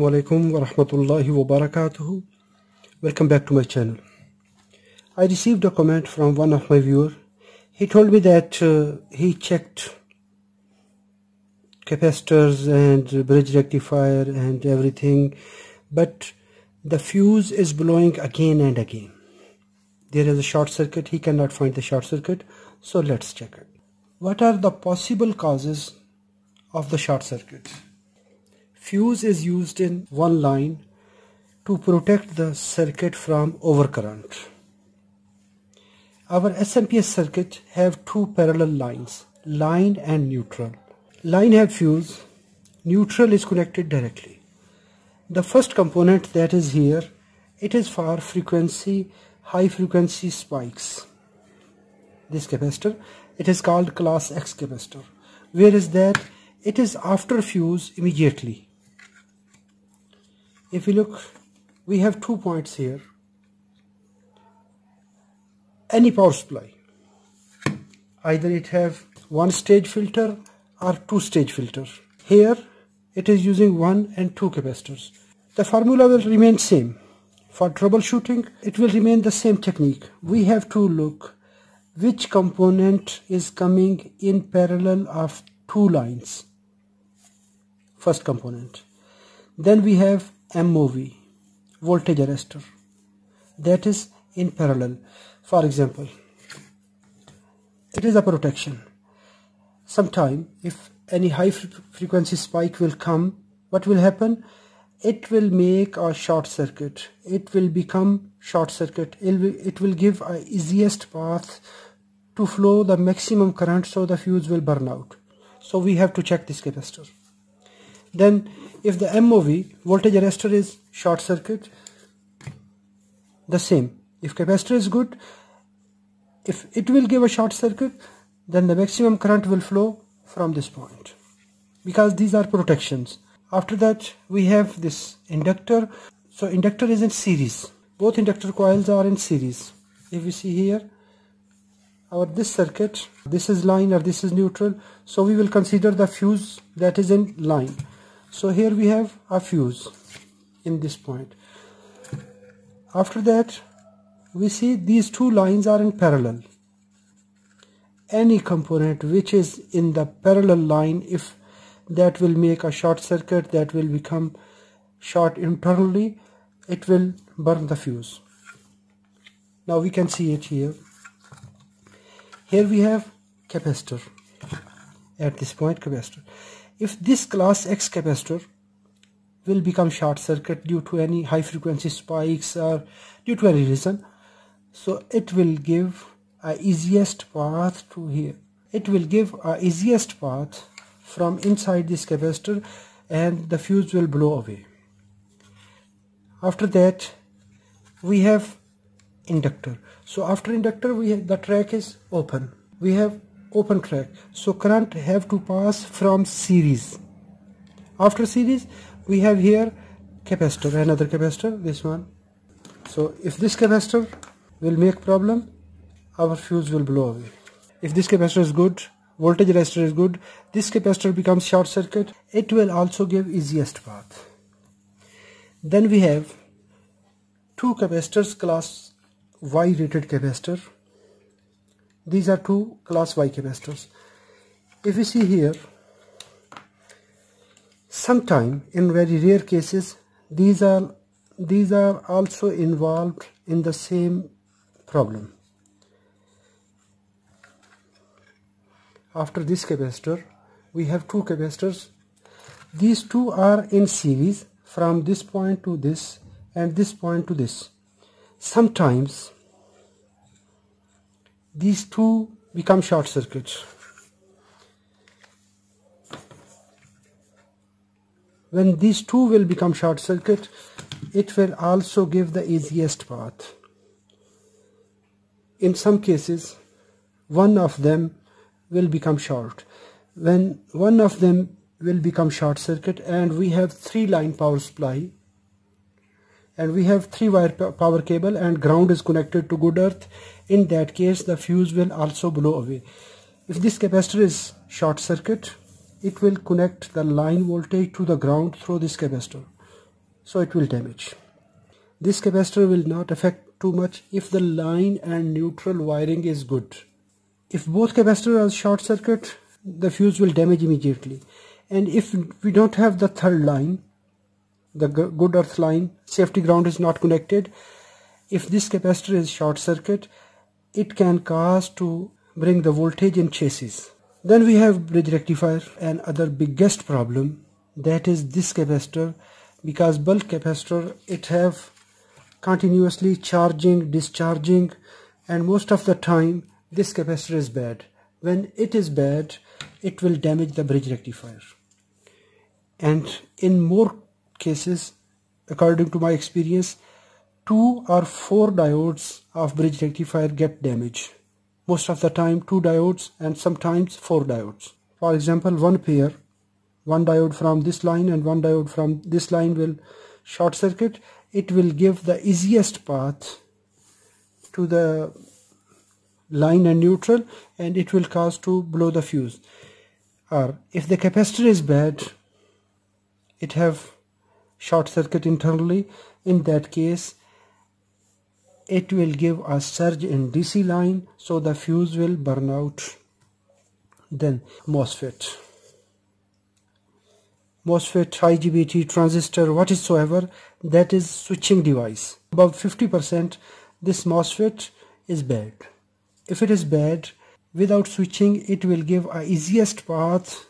alaikum wa rahmatullahi wa barakatuhu. Welcome back to my channel. I received a comment from one of my viewer. He told me that uh, he checked capacitors and bridge rectifier and everything but the fuse is blowing again and again. There is a short circuit. He cannot find the short circuit so let's check it. What are the possible causes of the short circuit Fuse is used in one line to protect the circuit from overcurrent. Our SMPS circuit have two parallel lines, line and neutral. Line have fuse, neutral is connected directly. The first component that is here, it is for frequency, high frequency spikes. This capacitor, it is called class X capacitor. Where is that? It is after fuse immediately if we look we have two points here. Any power supply either it have one stage filter or two stage filter here it is using one and two capacitors. The formula will remain same. For troubleshooting it will remain the same technique. We have to look which component is coming in parallel of two lines. First component. Then we have MOV voltage arrestor that is in parallel. For example it is a protection. Sometime if any high frequency spike will come what will happen? It will make a short circuit. It will become short circuit. It will, it will give a easiest path to flow the maximum current so the fuse will burn out. So we have to check this capacitor then if the MOV voltage arrestor is short circuit the same. If capacitor is good if it will give a short circuit then the maximum current will flow from this point. Because these are protections. After that we have this inductor. So inductor is in series. Both inductor coils are in series. If we see here our this circuit this is line or this is neutral. So we will consider the fuse that is in line so here we have a fuse in this point. After that we see these two lines are in parallel. Any component which is in the parallel line if that will make a short circuit that will become short internally it will burn the fuse. Now we can see it here. Here we have capacitor. At this point capacitor if this class X capacitor will become short circuit due to any high frequency spikes or due to any reason so it will give a easiest path to here. It will give a easiest path from inside this capacitor and the fuse will blow away. After that we have inductor. So after inductor we have, the track is open. We have open track. So current have to pass from series. After series we have here capacitor another capacitor this one. So if this capacitor will make problem our fuse will blow away. If this capacitor is good voltage arrestor is good this capacitor becomes short circuit it will also give easiest path. Then we have two capacitors class Y rated capacitor these are two class Y capacitors if you see here sometime in very rare cases these are these are also involved in the same problem. After this capacitor we have two capacitors. These two are in series from this point to this and this point to this. Sometimes these two become short circuits. When these two will become short circuit, it will also give the easiest path. In some cases, one of them will become short. When one of them will become short circuit and we have three line power supply and we have three wire power cable and ground is connected to good earth in that case the fuse will also blow away if this capacitor is short circuit it will connect the line voltage to the ground through this capacitor so it will damage. This capacitor will not affect too much if the line and neutral wiring is good. If both capacitors are short circuit, the fuse will damage immediately. And if we don't have the third line, the good earth line, safety ground is not connected, if this capacitor is short circuit, it can cause to bring the voltage in chassis. Then we have bridge rectifier and other biggest problem that is this capacitor because bulk capacitor it have continuously charging discharging and most of the time this capacitor is bad when it is bad it will damage the bridge rectifier and in more cases according to my experience two or four diodes of bridge rectifier get damaged. Most of the time two diodes and sometimes four diodes. For example one pair one diode from this line and one diode from this line will short circuit. It will give the easiest path to the line and neutral and it will cause to blow the fuse. Or if the capacitor is bad it have short circuit internally. In that case it will give a surge in DC line so the fuse will burn out then MOSFET MOSFET, IGBT, transistor, whatsoever, that is switching device. About 50% this MOSFET is bad. If it is bad, without switching, it will give a easiest path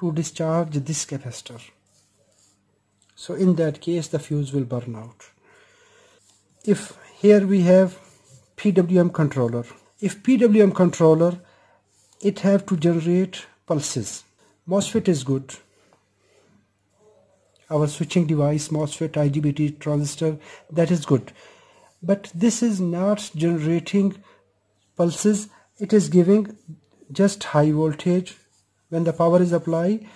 to discharge this capacitor. So in that case, the fuse will burn out. If here we have PWM controller. If PWM controller, it have to generate pulses. MOSFET is good. Our switching device MOSFET IGBT transistor that is good. But this is not generating pulses. It is giving just high voltage. When the power is applied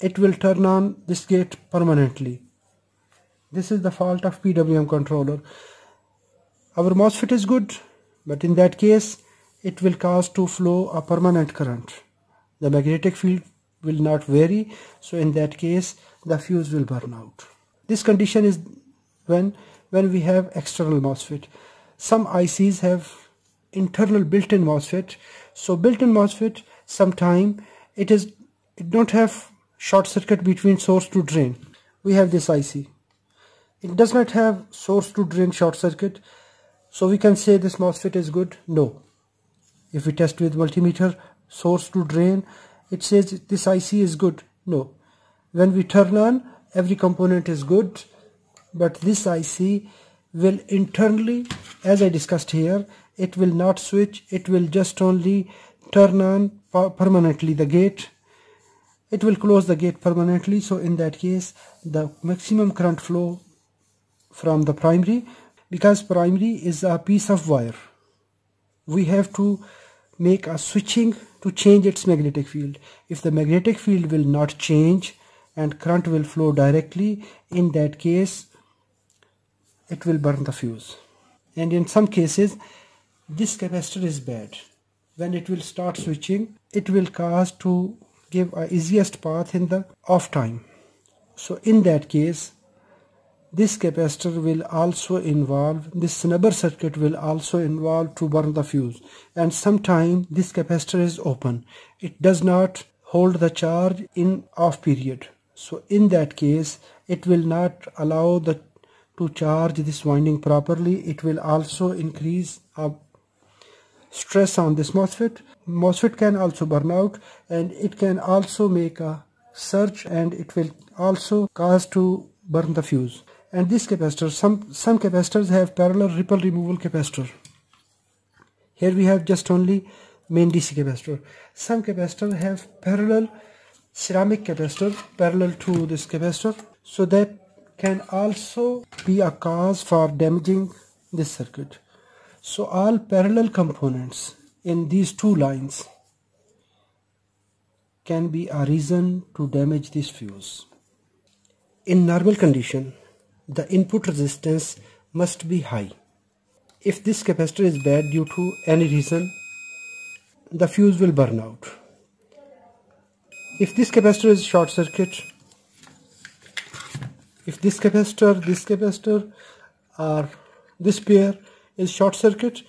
it will turn on this gate permanently. This is the fault of PWM controller our MOSFET is good but in that case it will cause to flow a permanent current. The magnetic field will not vary so in that case the fuse will burn out. This condition is when when we have external MOSFET. Some ICs have internal built-in MOSFET. So built-in MOSFET sometime it is it don't have short circuit between source to drain. We have this IC it does not have source to drain short circuit so we can say this MOSFET is good? No. If we test with multimeter source to drain it says this IC is good? No. When we turn on every component is good but this IC will internally as I discussed here it will not switch. It will just only turn on permanently the gate. It will close the gate permanently. So in that case the maximum current flow from the primary because primary is a piece of wire we have to make a switching to change its magnetic field. If the magnetic field will not change and current will flow directly, in that case it will burn the fuse. And in some cases this capacitor is bad. When it will start switching, it will cause to give a easiest path in the off time. So in that case, this capacitor will also involve, this snubber circuit will also involve to burn the fuse. And sometime this capacitor is open. It does not hold the charge in off period. So in that case, it will not allow the to charge this winding properly. It will also increase stress on this MOSFET. MOSFET can also burn out and it can also make a surge and it will also cause to burn the fuse and this capacitor some some capacitors have parallel ripple removal capacitor. Here we have just only main DC capacitor. Some capacitor have parallel ceramic capacitor parallel to this capacitor. So that can also be a cause for damaging this circuit. So all parallel components in these two lines can be a reason to damage this fuse in normal condition the input resistance must be high. If this capacitor is bad due to any reason, the fuse will burn out. If this capacitor is short circuit, if this capacitor this capacitor or this pair is short circuit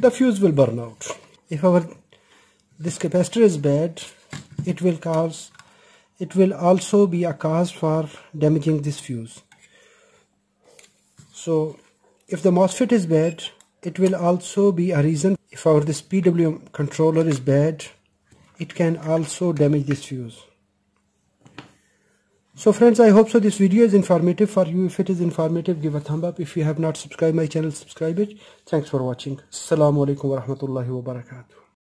the fuse will burn out if our this capacitor is bad it will cause it will also be a cause for damaging this fuse so if the MOSFET is bad it will also be a reason. If our this PWM controller is bad it can also damage this fuse. So friends i hope so this video is informative for you. If it is informative give a thumb up. If you have not subscribed my channel subscribe it. Thanks for watching. Assalamu alaikum warahmatullahi wabarakatuh